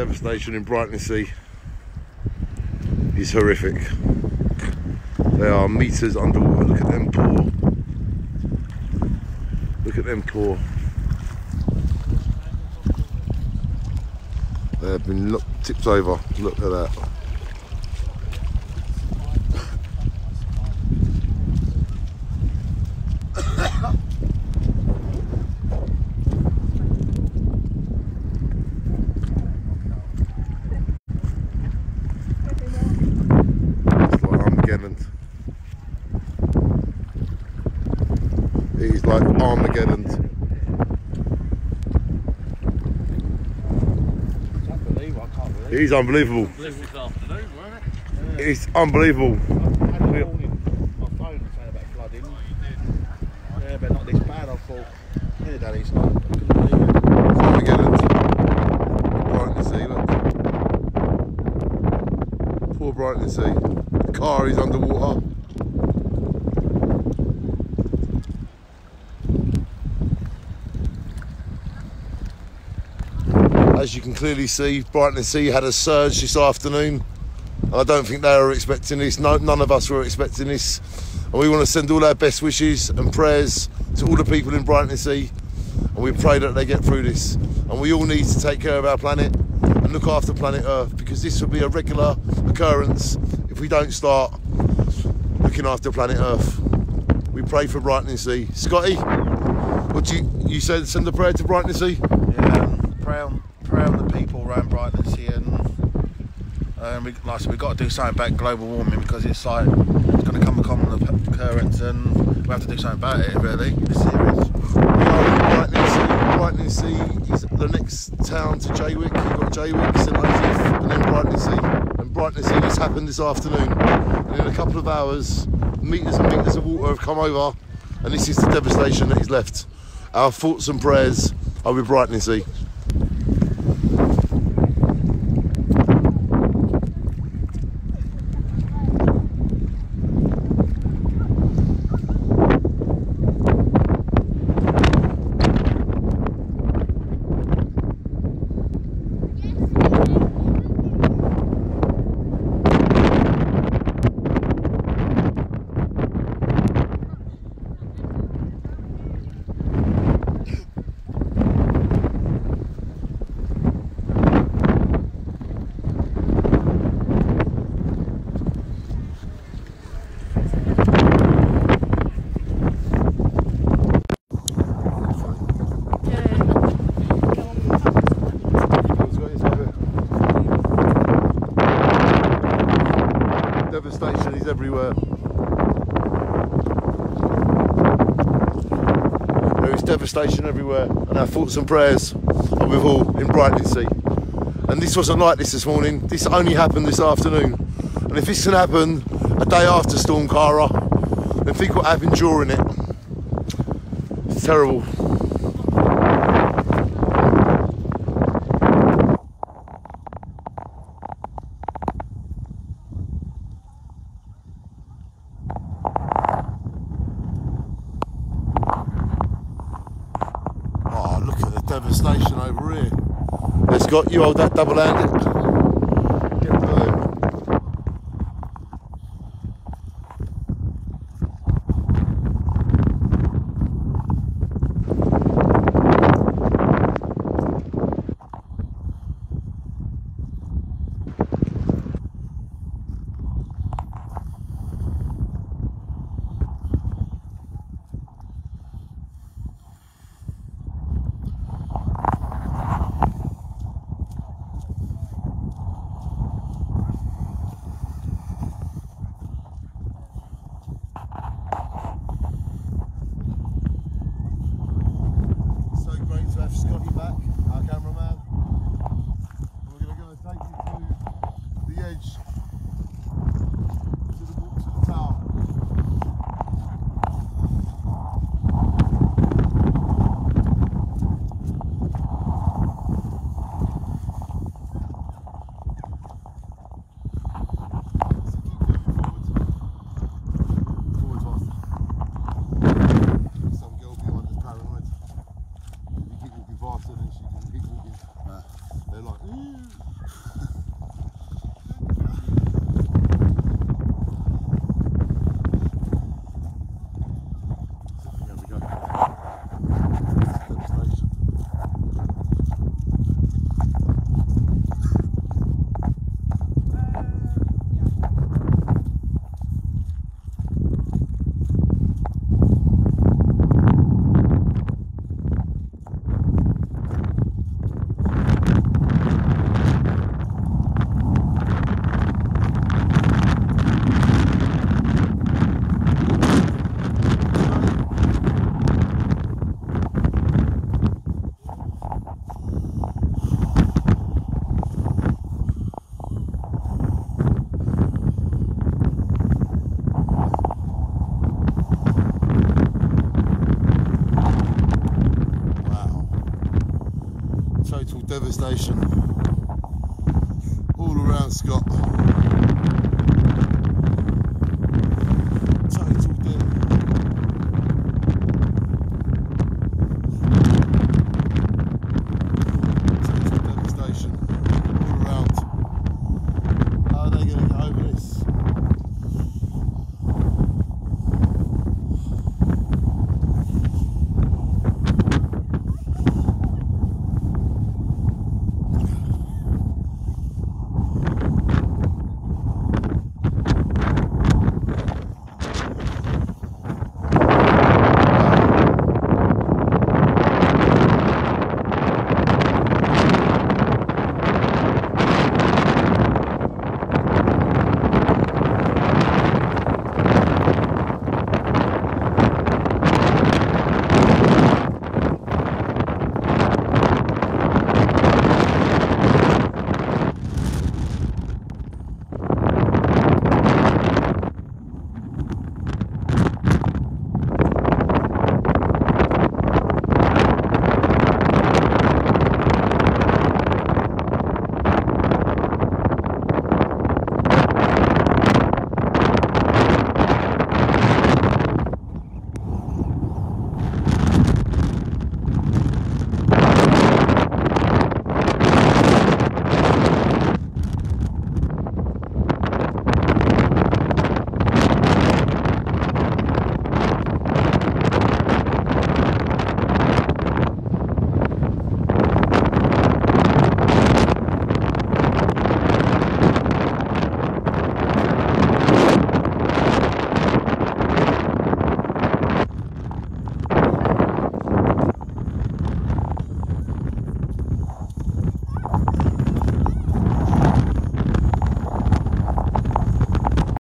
devastation in Brightlingsea is horrific. They are meters underwater. Look at them poor. Look at them poor. They have been tipped over. Look at that. It's like Armageddon. It is like Armageddon. can't I can't It is unbelievable. It? It's unbelievable. Yeah, but not this bad. I thought, not. I couldn't believe it. Brighton look. Poor Brightlingsea. The car is underwater. As you can clearly see, Brightlingsea had a surge this afternoon. I don't think they were expecting this. No, none of us were expecting this. And we want to send all our best wishes and prayers to all the people in Brightlingsea and we pray that they get through this. And we all need to take care of our planet and look after planet Earth because this will be a regular occurrence if we don't start looking after planet Earth. We pray for Brightlingsea. Scotty, do you you said? Send a prayer to Brightlingsea. Yeah, um, pray on, pray on the people around Brightlingsea and um, we, like said, we've got to do something about global warming because it's like it's going to come a common occurrence and we have to do something about it. Really, are in Brightlingsea. Is the next town to Jaywick. You've got Jaywick, St Osyth, and then Brightlingsea. And Brightlingsea just happened this afternoon. And in a couple of hours, meters and meters of water have come over, and this is the devastation that is left. Our thoughts and prayers are with Brightlingsea. Devastation is everywhere. There is devastation everywhere, and our thoughts and prayers are with all in Brightlingsea. And this wasn't like this this morning. This only happened this afternoon. And if this can happen a day after Storm Ciara, then think what happened during it. It's terrible. The devastation over here. Let's got you hold that double handed. total devastation all around Scott.